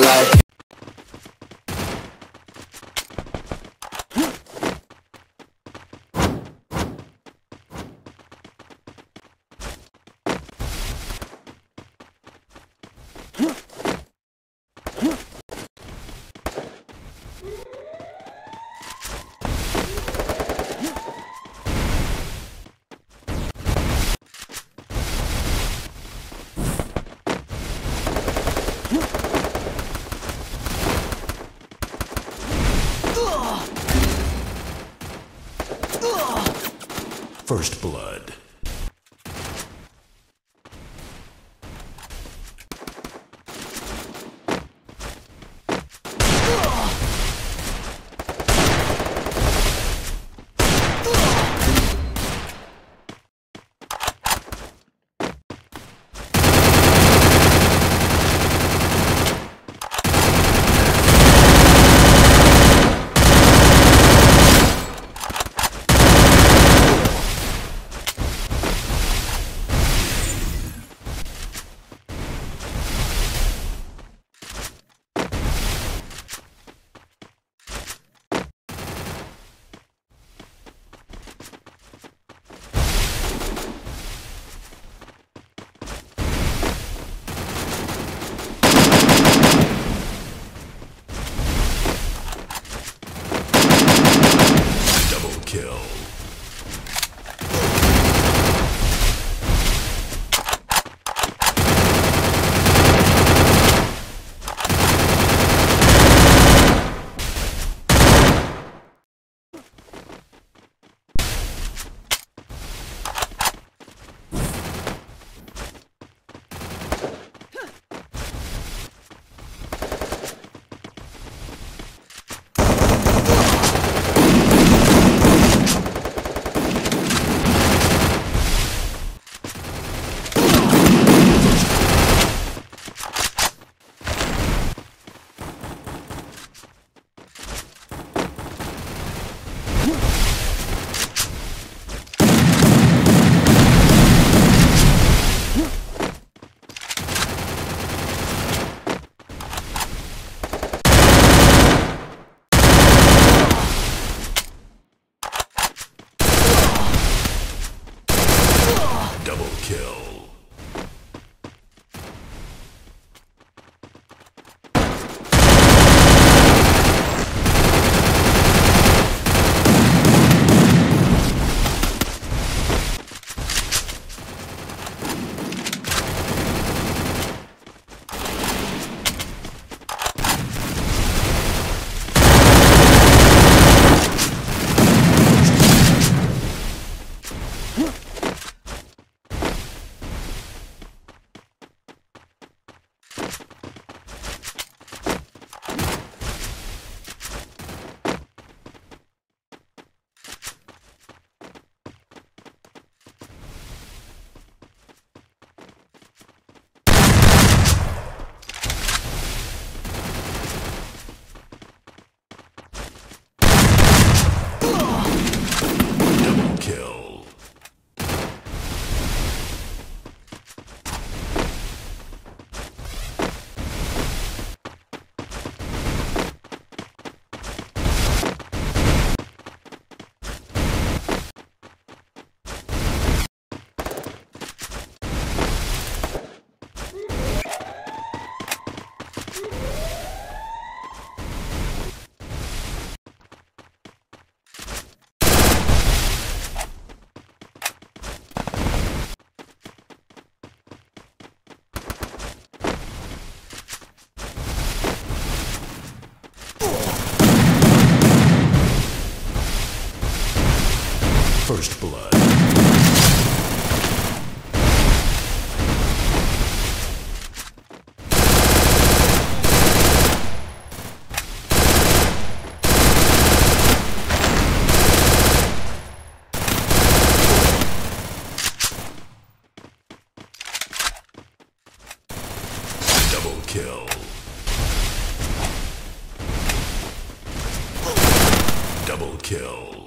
life. First Blood. Kill. Double kill.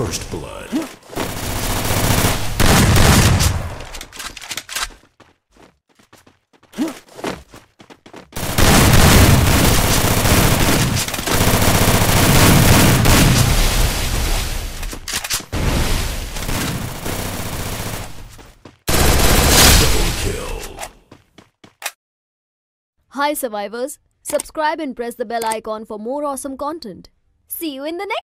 First blood. Hi survivors, subscribe and press the bell icon for more awesome content. See you in the next